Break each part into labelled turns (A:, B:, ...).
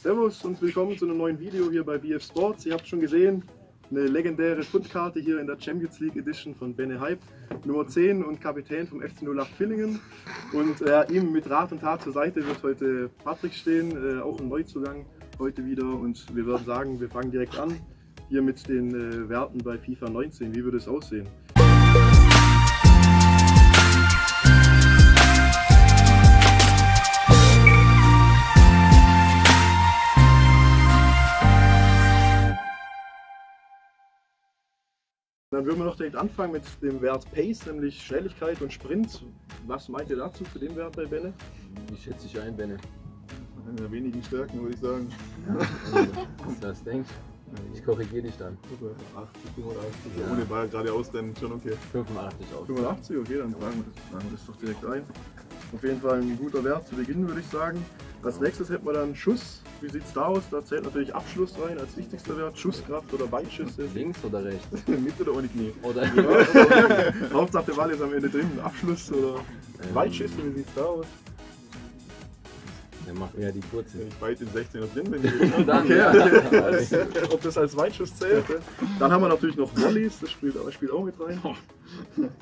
A: Servus und willkommen zu einem neuen Video hier bei BF Sports. Ihr habt schon gesehen, eine legendäre Fundkarte hier in der Champions League Edition von Benne Hype, Nummer 10 und Kapitän vom FC 08 Villingen. Und äh, ihm mit Rat und Tat zur Seite wird heute Patrick stehen, äh, auch ein Neuzugang heute wieder. Und wir würden sagen, wir fangen direkt an, hier mit den äh, Werten bei FIFA 19. Wie würde es aussehen? Dann würden wir noch direkt anfangen mit dem Wert Pace, nämlich Schnelligkeit und Sprint. Was meint ihr dazu zu dem Wert bei Benne?
B: Wie schätze ich ein, Benne?
C: Einer der wenigen Stärken, würde ich sagen.
B: Was du das denkst? Ich korrigiere dich dann.
C: 80, 85.
B: Ja.
C: Ohne Ball geradeaus, dann schon okay.
B: 85 aus.
A: 85, okay, dann tragen wir, das, tragen wir das doch direkt ein. Auf jeden Fall ein guter Wert zu Beginn, würde ich sagen. Als nächstes hätten wir dann Schuss. Wie sieht es da aus? Da zählt natürlich Abschluss rein als wichtigster Wert. Schusskraft oder Weitschüsse.
B: Links oder rechts?
C: Mit oder ohne Knie?
B: Oder?
A: Ja, Hauptsache der Ball ist am Ende drin. Abschluss oder
B: Ähm,
A: Weitschüsse, wie sieht es da aus?
B: Dann wir ja die kurze.
C: Wenn ich weit in 16er drin bin, würde ich
B: Dann,
A: Okay,
B: ja.
A: ob das als Weitschuss zählt. Dann haben wir natürlich noch Volleys, das spielt, das spielt auch mit rein.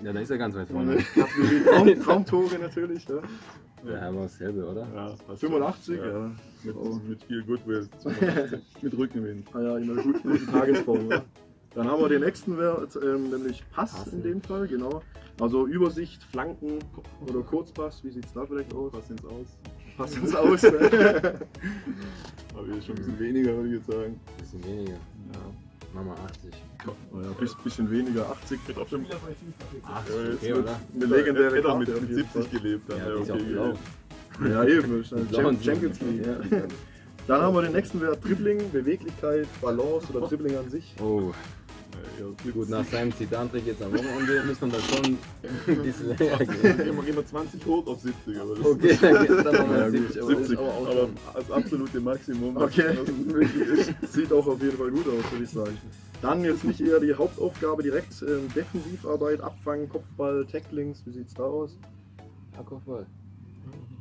B: ja, dann ist er ganz weit vorne.
A: Kategorie Traum, Traumtore natürlich. Ja.
B: Ja, haben wir dasselbe, oder?
C: Ja, das passt
A: 85,
C: schon.
A: ja.
C: Mit, mit viel Goodwill. mit Rückenwind.
A: Ah ja, in einer guten, guten Tagesform. Ja. Dann haben wir den nächsten Wert, ähm, nämlich Pass
B: Pass,
A: in
B: ja.
A: dem Fall, genau. Also Übersicht, Flanken oder Kurzpass, wie sieht es da vielleicht aus?
C: Was ins Aus?
A: Passt uns aus. ne?
C: Aber hier schon ein bisschen weniger, würde ich jetzt sagen.
B: Bisschen weniger.
C: Ja.
B: Machen wir 80.
A: oh ja, bis, bisschen weniger, 80.
C: Ich glaube schon.
B: 80,
C: Ja, jetzt
B: okay, oder?
A: Eine legendäre Karte
C: mit,
A: auf
C: mit
A: jeden
C: 70 gelebt. Dann
B: Ja, auch
C: okay gewesen.
A: Ja, eben.
B: und
A: Champions. League. Ja. Dann haben wir den nächsten Wert Dribbling, Beweglichkeit, Balance oder Dribbling an sich.
B: Oh,
C: Ja, ja,
B: gut, nach seinem Zitantrick jetzt am Wochenende müssen wir da schon ein bisschen länger gehen.
C: Gehen wir immer 20 hoch auf 70, aber das
B: Okay, dann geht es dann nochmal
A: Ja, gut,
B: 70, aber das ist
C: 70,
B: aber
C: aber als absolute Maximum.
A: Okay,
C: was möglich ist.
A: sieht auch auf jeden Fall gut aus, würde ich sagen. Dann jetzt nicht eher die Hauptaufgabe direkt, ähm, Defensivarbeit, Abfangen, Kopfball, Tacklings, wie sieht's da aus?
B: Ja, Kopfball.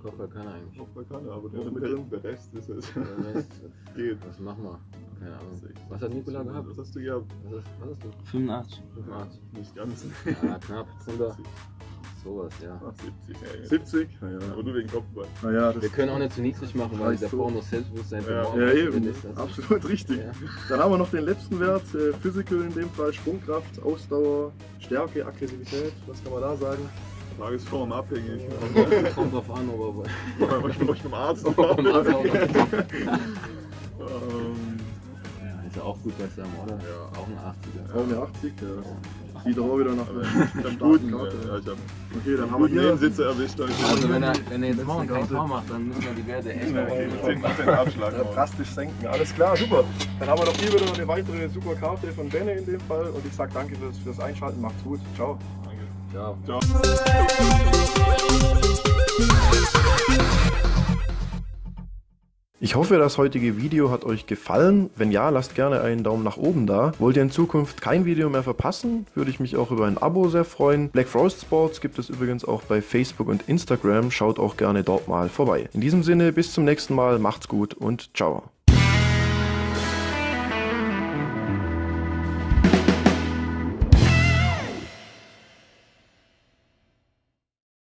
B: Kopfball kann er eigentlich.
C: Kopfball kann er, aber der, der, der Rest ist es.
B: Der Rest,
C: Geht.
B: Was machen wir? Keine Ahnung. Was hat Nikola gehabt?
C: Was hast du gehabt?
B: Was hast, was hast du?
D: 85.
B: 85.
C: Nicht ganz.
B: Ja, knapp. 100. Sowas, ja.
C: Ach, 70. Ja, ja.
A: 70?
C: Aber nur wegen Kopfball.
A: Naja,
B: Wir
A: das
B: können auch nicht zu niedrig machen, weil der
A: du.
B: Porno Selbstbewusstsein
C: Ja.
A: ja, eben,
B: ist. Also,
A: absolut richtig.
B: Ja.
A: Dann haben wir noch den letzten Wert, äh, Physical in dem Fall, Sprungkraft, Ausdauer, Stärke, Aggressivität, was kann man da sagen?
C: Tagesform abhängig.
B: Kommt drauf an, ob er
C: Manchmal muss ich beim Arzt. Ähm,
B: Ja, Ist ja auch gut besser, oder?
C: Ja.
B: Auch ein 80er.
A: Auch eine 80, ja. Sieht doch auch wieder nach einer starken
C: guten,
A: Karte.
C: ja, ich hab
A: Okay, dann haben wir hier
C: Nebensitzer erwischt. es
B: Also wenn er, wenn er jetzt morgen kein
A: Karte.
B: Tor macht, dann müssen wir die Werte echt
C: Ja, okay, mit 10% Abschlag.
A: äh,
C: morgen.
A: drastisch senken. Alles klar, super. Dann haben wir noch hier wieder eine weitere super Karte von Benne in dem Fall. Und ich sag danke fürs, fürs Einschalten. Macht's gut. Ciao.
C: Danke.
B: Ciao.
C: Ciao.
A: Ich hoffe, das heutige Video hat euch gefallen. Wenn ja, lasst gerne einen Daumen nach oben da. Wollt ihr in Zukunft kein Video mehr verpassen, würde ich mich auch über ein Abo sehr freuen. Black Forest Sports gibt es übrigens auch bei Facebook und Instagram. Schaut auch gerne dort mal vorbei. In diesem Sinne, bis zum nächsten Mal, macht's gut und ciao.